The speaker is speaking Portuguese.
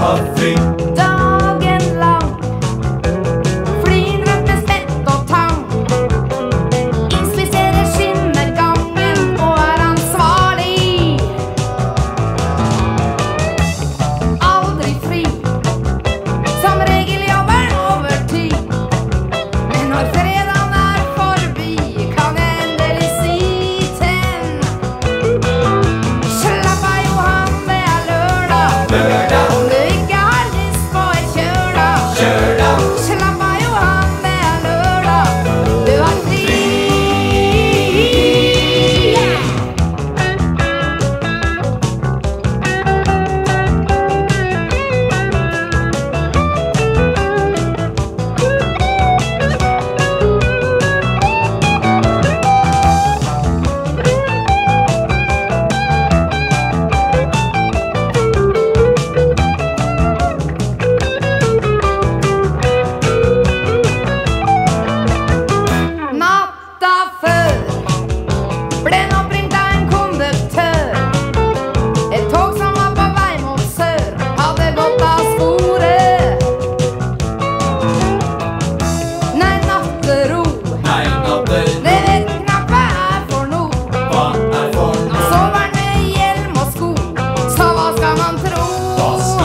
du lost.